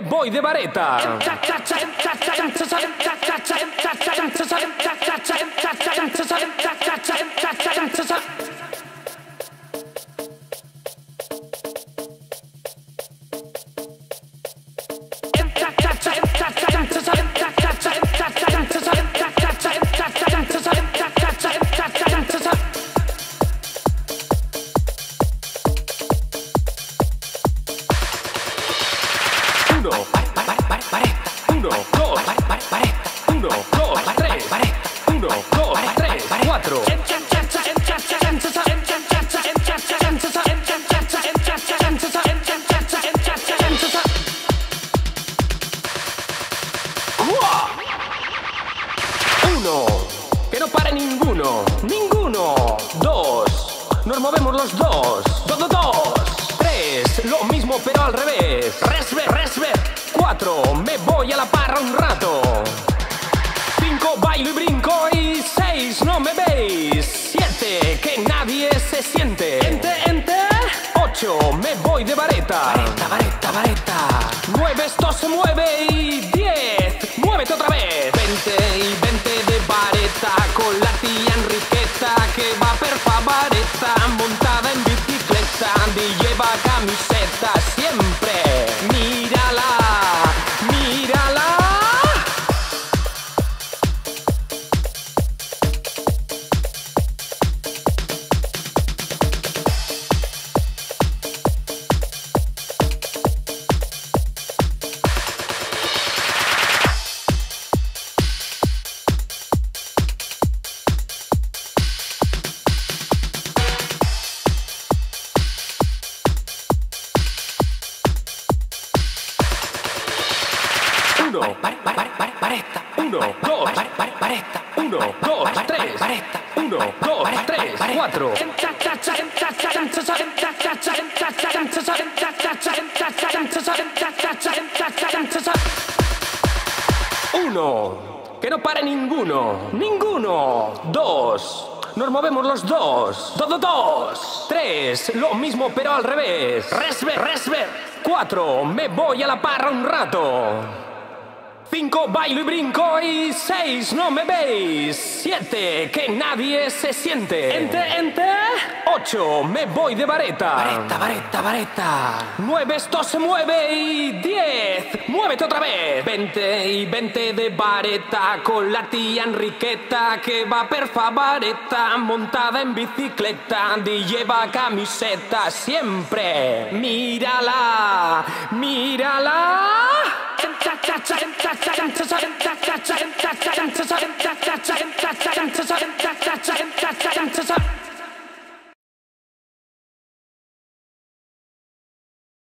voy de vareta. Uno, dos, uno, dos, tres, uno, dos, tres, cuatro. Uno, que no pare ninguno, ninguno. Dos, nos movemos los dos, dos, dos, dos. Tres, lo mismo pero al revés. Resver, 4, me voy a la parra un rato. 5, bailo y brinco y 6, no me veis. 7, que nadie se siente. Ente, ente. 8, me voy de vareta. Vareta, vareta, vareta. 9, esto se mueve y 10, muévete otra vez. 20 y 20 de vareta con la tía Enriqueta que va perfabareta montada en bicicleta y lleva camisetas. Uno, uno, dos, uno, dos, tres, uno, dos, tres, cuatro. Uno, que no pare ninguno, ninguno. Dos, nos movemos los dos, dos, dos, dos. Tres, lo mismo pero al revés. Resver, resver. Cuatro, me voy a la parra un rato. Cinco, bailo y brinco y seis, no me veis. Siete, que nadie se siente. Ente, ente. Ocho, me voy de vareta. Vareta, vareta, vareta. Nueve, esto se mueve y diez, muévete otra vez. Veinte y veinte de vareta con la tía Enriqueta que va per fa vareta montada en bicicleta y lleva camiseta siempre. Mírala, mírala. to something that's that's that's that's that's that's that's that's that's that's that's that's that's that's